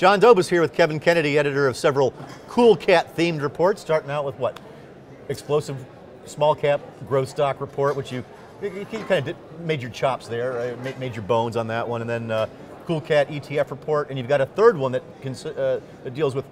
John Dobas here with Kevin Kennedy, editor of several cool cat themed reports, starting out with what? Explosive small cap growth stock report, which you, you kind of made your chops there, right? made your bones on that one, and then uh, Cool Cat ETF report, and you've got a third one that, uh, that deals with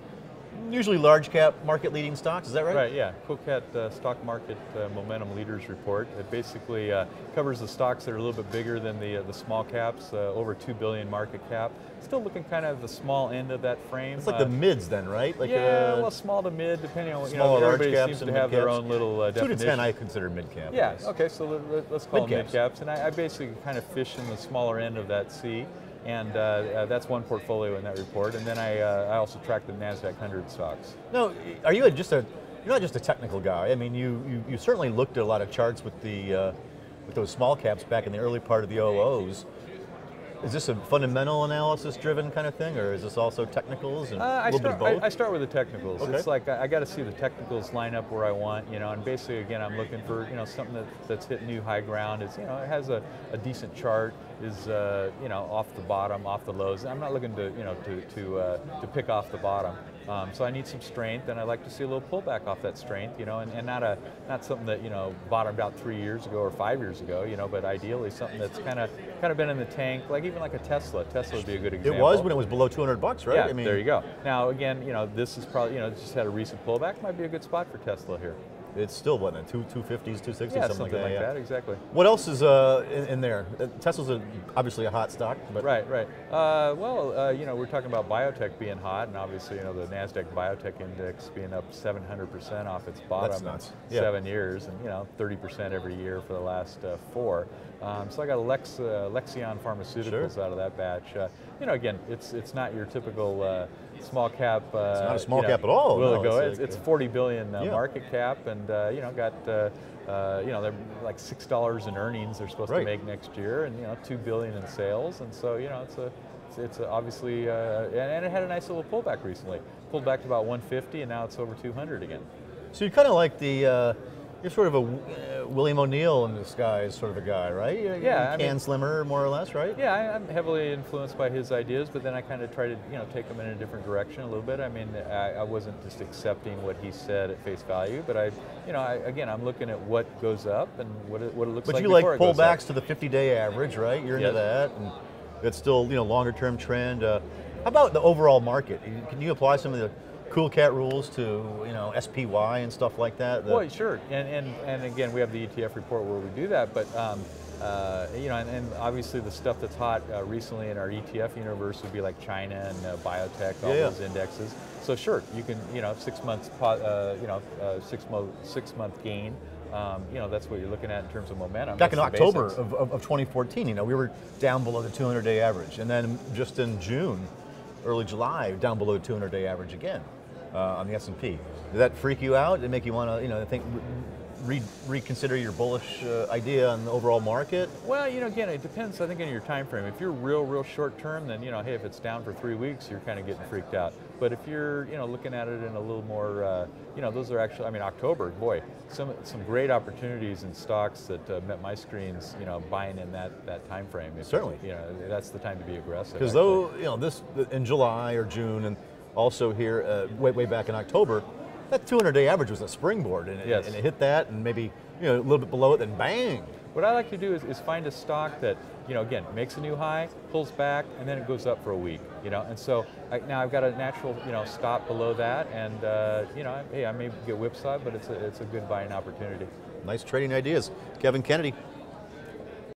usually large cap market leading stocks, is that right? Right, yeah. Coolcat uh, Stock Market uh, Momentum Leaders Report. It basically uh, covers the stocks that are a little bit bigger than the, uh, the small caps, uh, over 2 billion market cap. Still looking kind of the small end of that frame. It's like the uh, mids then, right? Like yeah, well small to mid, depending on, you know, everybody seems to have their own little definition. 2 to 10 I consider mid cap. Yeah, okay, so let, us call mid them mid caps. And I, I basically kind of fish in the smaller end of that C and uh, uh, that's one portfolio in that report. And then I, uh, I also track the Nasdaq 100 stocks. No, are you just a you're not just a technical guy. I mean, you you, you certainly looked at a lot of charts with the uh, with those small caps back in the early part of the OOs. Is this a fundamental analysis driven kind of thing, or is this also technicals and uh, a little start, bit of both? I, I, start with the technicals. Okay. It's like I, I got to see the technicals line up where I want, you know, and basically again I'm looking for you know something that, that's hit new high ground. It's you know it has a, a decent chart, is uh, you know off the bottom, off the lows. I'm not looking to you know to to uh, to pick off the bottom. Um, so I need some strength, and I like to see a little pullback off that strength, you know, and, and not a not something that you know bottomed out three years ago or five years ago, you know, but ideally something that's kind of kind of been in the tank, like even like a Tesla. Tesla would be a good example. It was when it was below 200 bucks, right? Yeah, I mean, there you go. Now again, you know, this is probably you know just had a recent pullback, might be a good spot for Tesla here. It's still what, two two fifties, two sixties, something, like, that, that, yeah. exactly. What else is uh, in, in, there? Uh, Tesla's a, obviously a hot stock, but right, right. Uh, well, uh, you know, we're talking about biotech being hot, and obviously, you know, the Nasdaq Biotech Index being up 700 percent off its bottom in yeah. seven years, and you know, 30 percent every year for the last uh, four. Um, so I got Lex, uh, Alexion Pharmaceuticals sure. out of that batch. Uh, you know, again, it's it's not your typical uh, small cap. Uh, it's not a small you cap at all. Will no, it go? It's, it's, it's 40 billion uh, yeah. market cap, and uh, you know, got you know, they're like six dollars in earnings they're supposed right. to make next year, and you know, two billion in sales, and so you know, it's a it's, obviously, uh, and, it had a nice little pullback recently. Pulled back to about 150, and now it's over 200 again. So you kind of like the, uh, you're sort of a uh, William O'Neill in disguise sort of a guy, right? You're, yeah, can I mean, slimmer more or less, right? Yeah, I, am heavily influenced by his ideas, but then I kind of try to you know take them in a different direction a little bit. I mean, I, I wasn't just accepting what he said at face value, but I, you know, I, again, I'm looking at what goes up and what it, what it looks but like. But you like pullbacks to the 50-day average, right? You're into yes. that, and it's still you know longer term trend. Uh, how about the overall market? Can you apply some of the cool cat rules to you know SPY and stuff like that? The well, sure, and, and and again we have the ETF report where we do that, but um, uh, you know, and, and, obviously the stuff that's hot uh, recently in our ETF universe would be like China and uh, biotech, all yeah, those yeah. indexes. So sure, you can you know six months uh, you know uh, six month six month gain. Um, you know, that's what you're looking at in terms of momentum. Back that's in October of, of, of 2014, you know, we were down below the 200-day average, and then just in June, early July, down below the 200-day average again uh, on the S&P. Did that freak you out? Did it make you want to, you know, think, re reconsider your bullish uh, idea on the overall market? Well, you know, again, it depends, I think, on your time frame. If you're real, real short term, then, you know, hey, if it's down for three weeks, you're kind of getting freaked out. But if you're, you know, looking at it in a little more, uh, you know, those are actually, I mean, October, boy, some some great opportunities in stocks that uh, met my screens, you know, buying in that that time frame. If, Certainly. You know, that's the time to be aggressive. Because though, you know, this in July or June, and also here uh, way way back in October, that 200-day average was a springboard, and, yes. and it hit that, and maybe you know a little bit below it, then bang. What I like to do is, is find a stock that you know, again, makes a new high, pulls back, and then it goes up for a week, you know. And so I, now I've got a natural, you know, stop below that, and uh, you know, hey, I may get whipsawed, but it's a, it's a good buying opportunity. Nice trading ideas, Kevin Kennedy.